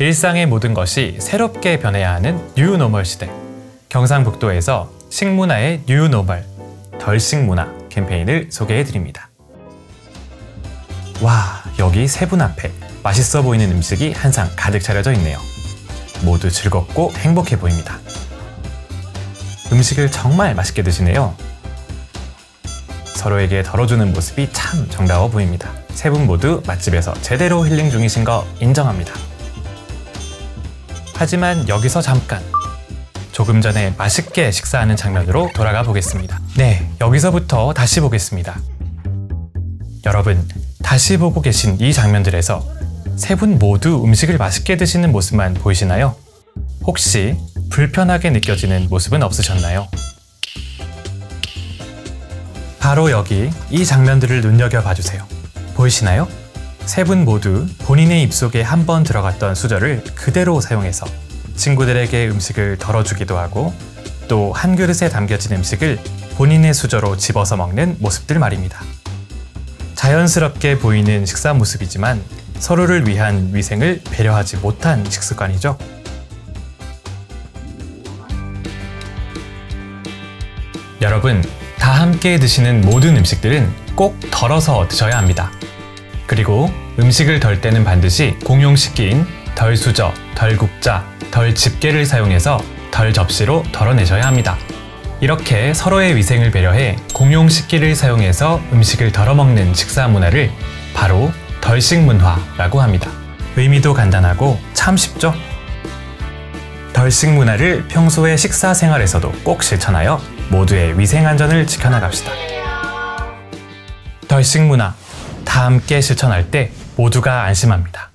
일상의 모든 것이 새롭게 변해야 하는 new normal 시대. 경상북도에서 식문화의 new normal, 덜식문화 캠페인을 소개해 드립니다. 와, 여기 세분 앞에 맛있어 보이는 음식이 한상 가득 차려져 있네요. 모두 즐겁고 행복해 보입니다. 음식을 정말 맛있게 드시네요. 서로에게 덜어주는 모습이 참 정다워 보입니다. 세 분 모두 맛집에서 제대로 힐링 중이신 거 인정합니다. 하지만 여기서 잠깐 조금 전에 맛있게 식사하는 장면으로 돌아가 보겠습니다. 네, 여기서부터 다시 보겠습니다. 여러분, 다시 보고 계신 이 장면들에서 세 분 모두 음식을 맛있게 드시는 모습만 보이시나요? 혹시 불편하게 느껴지는 모습은 없으셨나요? 바로 여기 이 장면들을 눈여겨봐 주세요. 보이시나요? 세 분 모두 본인의 입속에 한 번 들어갔던 수저를 그대로 사용해서 친구들에게 음식을 덜어주기도 하고 또 한 그릇에 담겨진 음식을 본인의 수저로 집어서 먹는 모습들 말입니다. 자연스럽게 보이는 식사 모습이지만 서로를 위한 위생을 배려하지 못한 식습관이죠. 여러분, 다 함께 드시는 모든 음식들은 꼭 덜어서 드셔야 합니다. 그리고 음식을 덜 때는 반드시 공용 식기인 덜 수저, 덜 국자, 덜 집게를 사용해서 덜 접시로 덜어내셔야 합니다. 이렇게 서로의 위생을 배려해 공용 식기를 사용해서 음식을 덜어먹는 식사 문화를 바로 덜식 문화라고 합니다. 의미도 간단하고 참 쉽죠? 덜식 문화를 평소의 식사 생활에서도 꼭 실천하여 모두의 위생 안전을 지켜나갑시다. 덜식 문화 다 함께 실천할 때 모두가 안심합니다.